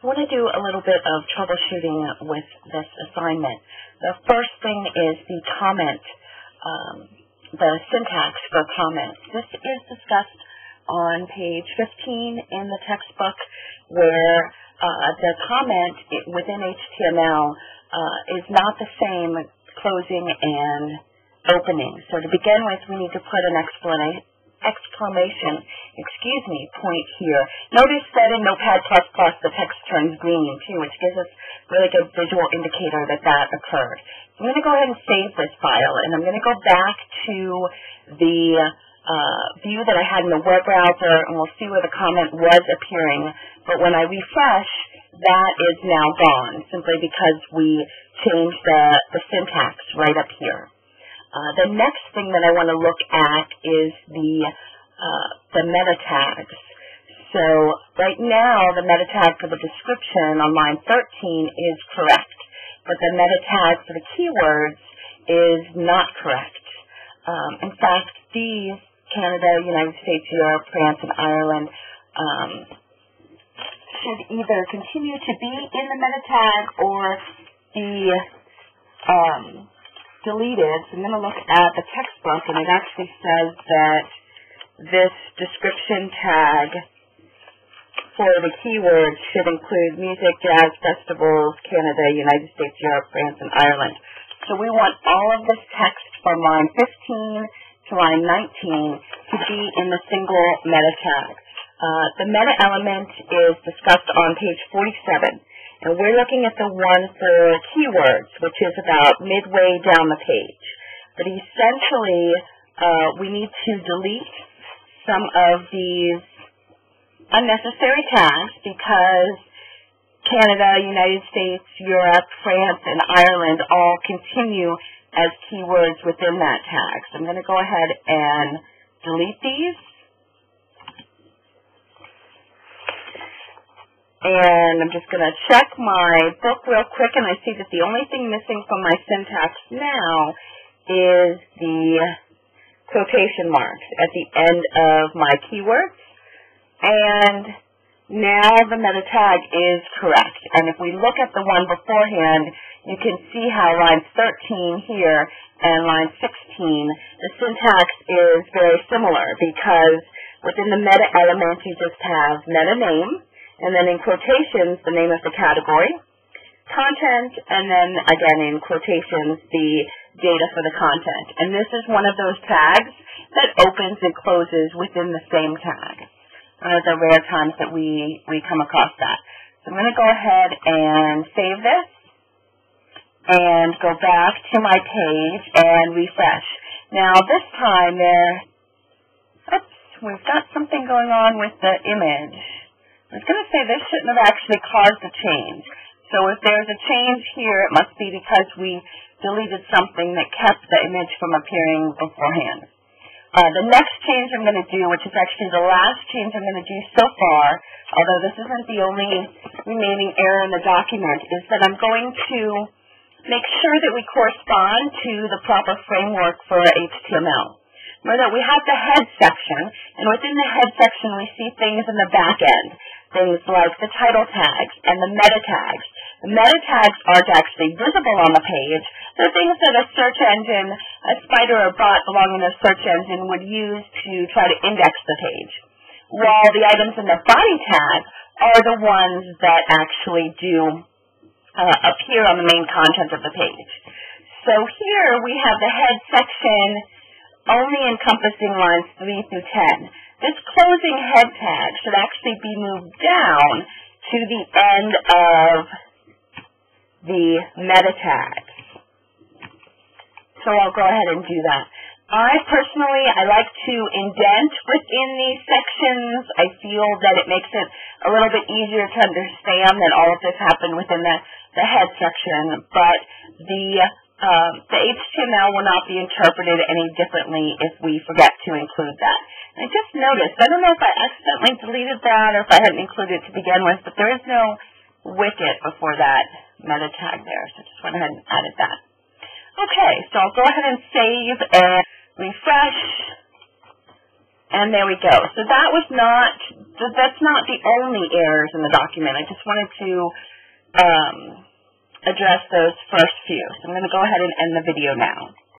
I want to do a little bit of troubleshooting with this assignment. The first thing is the comment, um, the syntax for comments. This is discussed on page 15 in the textbook where uh, the comment within HTML uh, is not the same closing and opening. So to begin with, we need to put an explanation exclamation, excuse me, point here. Notice that in Notepad++ the text turns green too, which gives us really good visual indicator that that occurred. I'm going to go ahead and save this file, and I'm going to go back to the uh, view that I had in the web browser, and we'll see where the comment was appearing. But when I refresh, that is now gone, simply because we changed the, the syntax right up here. Uh, the next thing that I want to look at is the, uh, the meta tags. So right now, the meta tag for the description on line 13 is correct, but the meta tag for the keywords is not correct. Um, in fact, these, Canada, United States, Europe, France, and Ireland, um, should either continue to be in the meta tag or be um, deleted. So I'm going to look at the textbook, and it actually says that this description tag for the keywords should include music, jazz, festivals, Canada, United States, Europe, France, and Ireland. So we want all of this text from line 15 to line 19 to be in the single meta tag. Uh, the meta element is discussed on page 47. And we're looking at the one for keywords, which is about midway down the page. But essentially, uh, we need to delete some of these unnecessary tags because Canada, United States, Europe, France, and Ireland all continue as keywords within that tag. So I'm going to go ahead and delete these. And I'm just going to check my book real quick, and I see that the only thing missing from my syntax now is the quotation marks at the end of my keywords. And now the meta tag is correct. And if we look at the one beforehand, you can see how line 13 here and line 16, the syntax is very similar because within the meta element you just have meta name, and then in quotations, the name of the category, content, and then again in quotations, the data for the content. And this is one of those tags that opens and closes within the same tag. One of the rare times that we, we come across that. So I'm going to go ahead and save this and go back to my page and refresh. Now this time there, oops, we've got something going on with the image. I was going to say this shouldn't have actually caused a change. So if there's a change here, it must be because we deleted something that kept the image from appearing beforehand. Uh, the next change I'm going to do, which is actually the last change I'm going to do so far, although this isn't the only remaining error in the document, is that I'm going to make sure that we correspond to the proper framework for HTML. Remember that we have the head section, and within the head section we see things in the back end things like the title tags and the meta tags. The meta tags aren't actually visible on the page. They're things that a search engine, a spider or bot belonging to a search engine would use to try to index the page. While the items in the body tag are the ones that actually do uh, appear on the main content of the page. So here we have the head section only encompassing lines 3 through 10. This closing head tag should actually be moved down to the end of the meta tag. So I'll go ahead and do that. I personally, I like to indent within these sections. I feel that it makes it a little bit easier to understand that all of this happened within the, the head section, but the um, the HTML will not be interpreted any differently if we forget to include that. I just noticed, I don't know if I accidentally deleted that or if I hadn't included it to begin with, but there is no wicket before that meta tag there, so I just went ahead and added that. Okay, so I'll go ahead and save and refresh, And there we go. So that was not, that's not the only errors in the document. I just wanted to um, address those first few. So I'm going to go ahead and end the video now.